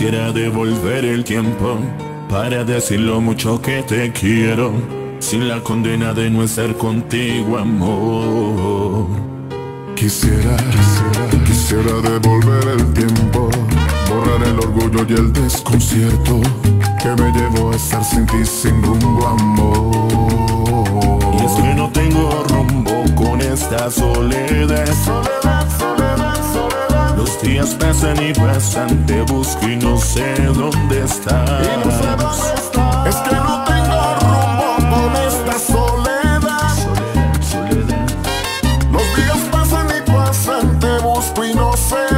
Quisiera, devolver el tiempo para decir lo mucho que te quiero, sin la condena de no estar contigo, amor. Quisiera, quisiera, quisiera devolver el tiempo, borrar el orgullo y el desconcierto que me llevó a estar sin ti, sin rumbo, amor. Y es que no tengo rumbo con esta soledad. Soledad, días pasan y pasan, te busco y no sé dónde estás. Y no sé dónde estás. Es que no tengo rumbo con esta soledad. Soledad, soledad. Los días pasan y pasan, te busco y no sé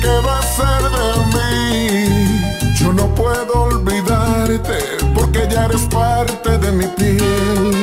qué va a ser de mí. Yo no puedo olvidarte, porque ya eres parte de mi piel.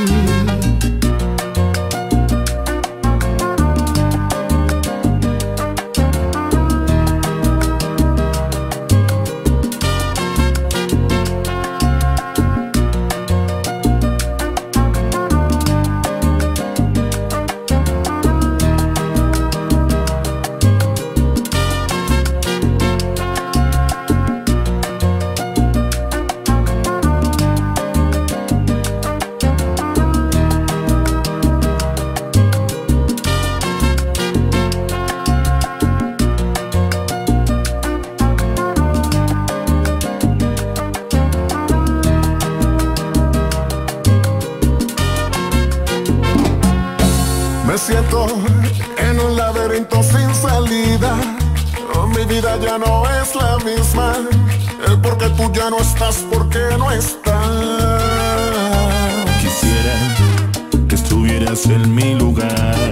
Sin salida. Oh, mi vida ya no es la misma. El porque tú ya no estás, porque no estás. Quisiera que estuvieras en mi lugar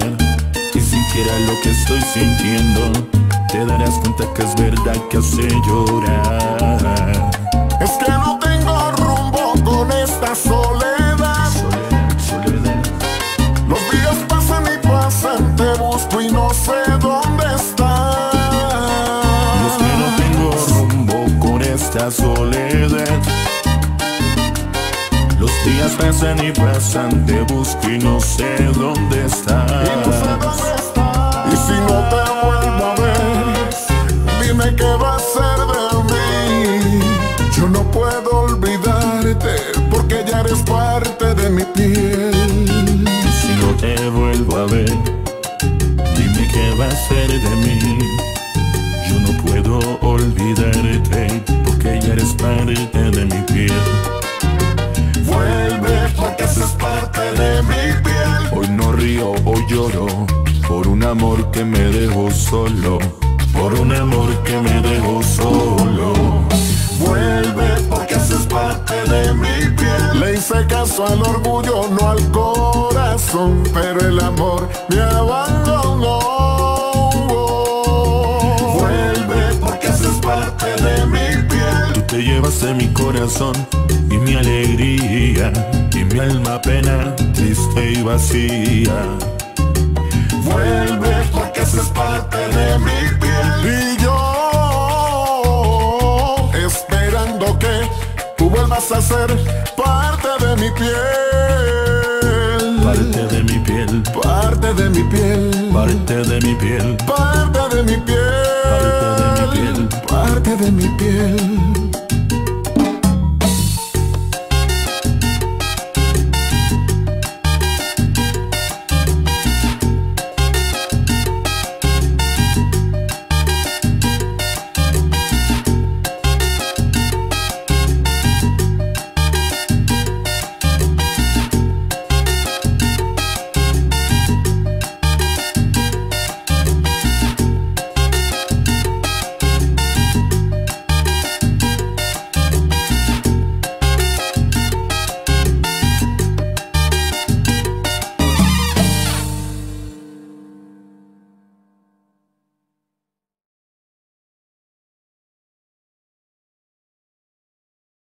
y sintiera lo que estoy sintiendo. Te darás cuenta que es verdad que hace llorar. Y no sé dónde estás. Y es que no tengo rumbo con esta soledad. Los días pasan y pasan, te busco y no sé dónde estás. Y no sé dónde estás. Y si no te vuelvo a ver, dime qué va a ser de mí. Yo no puedo olvidarte, porque ya eres parte de mi piel. Si no te vuelvo a ver, va a ser de mí. Yo no puedo olvidarte, porque ya eres parte de mi piel. Vuelve porque haces parte de mi piel. Hoy no río, hoy lloro, por un amor que me dejó solo, por un amor que me dejó solo. Vuelve porque haces parte de mi piel. Le hice caso al orgullo, no al corazón, pero el amor me abandonó. Llevaste mi corazón y mi alegría y mi alma pena triste y vacía. Vuelve porque haces parte de mi piel. Y yo esperando que tú vuelvas a ser parte de mi piel. Parte de mi piel, Parte de mi piel. parte de mi piel. Parte de mi piel. Parte de mi piel. Parte de mi piel.